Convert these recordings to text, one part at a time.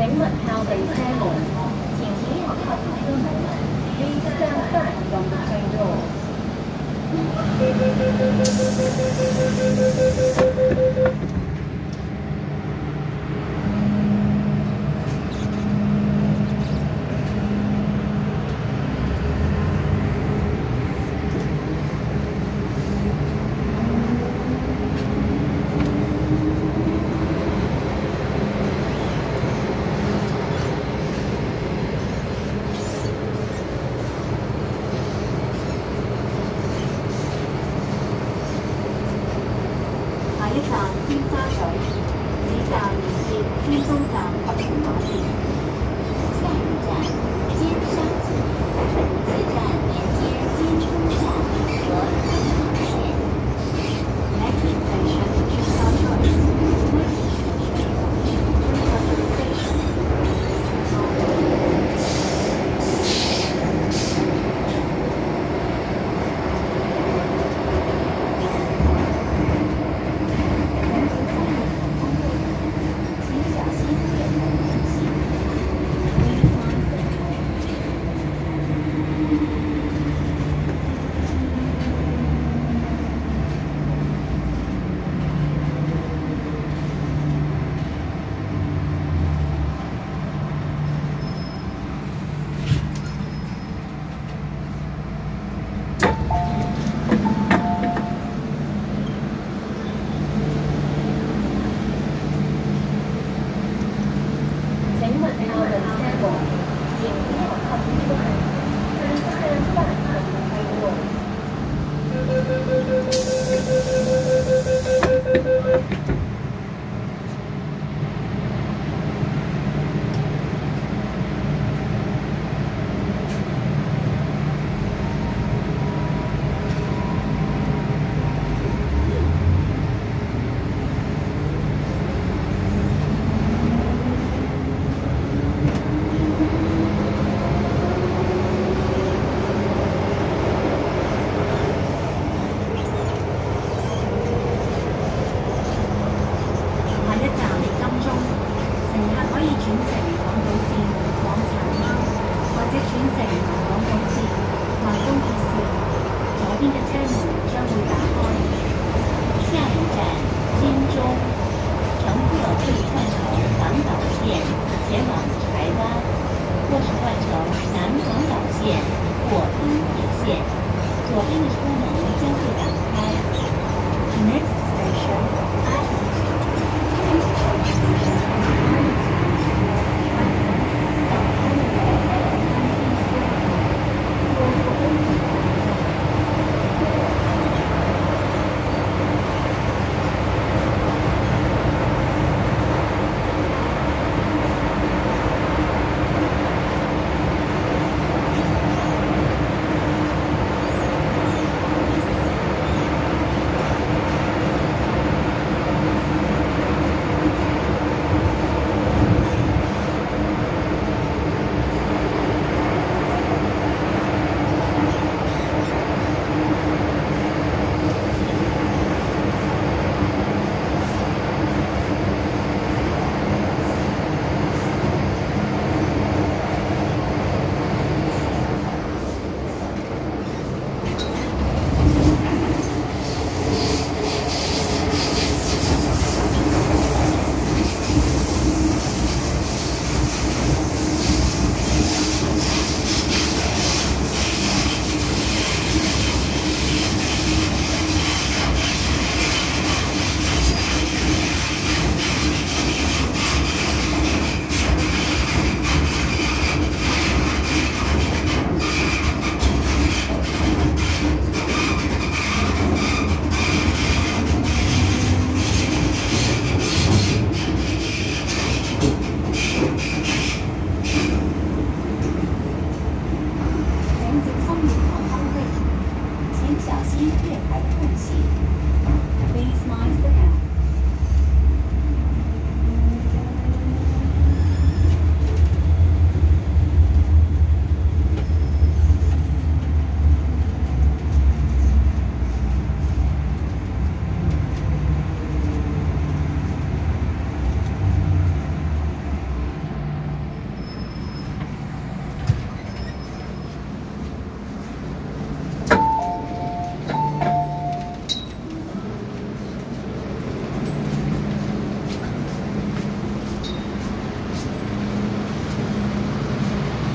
请问靠地车门，前面學校車門，B 三三用車道。尖沙咀，此站接珠江站及屯馬線。下一站尖沙咀，此站连接珠江站和。1970.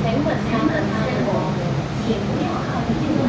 请问请问，你有没有考虑过？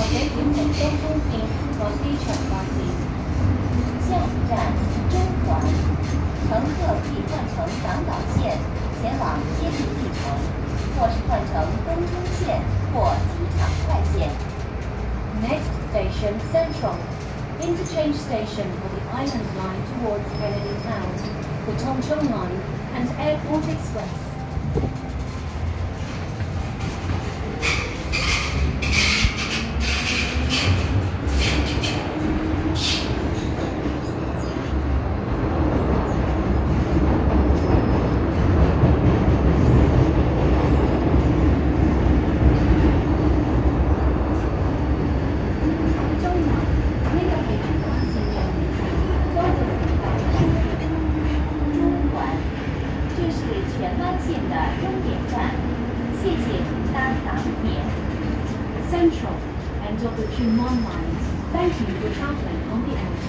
或者转乘东风线或机场巴士。下一站中环，乘客可以换乘港岛线前往接近地城，或是换乘东冲线或机场快线。 Next station Central. Interchange station for the Island Line towards Kennedy Town, the Tongchong Line, and Airport Express. 线的终点站，谢谢搭港铁。Central, and of the Chumon Line. Thank you for traveling on the M.